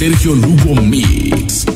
Sergio Lugo Mix.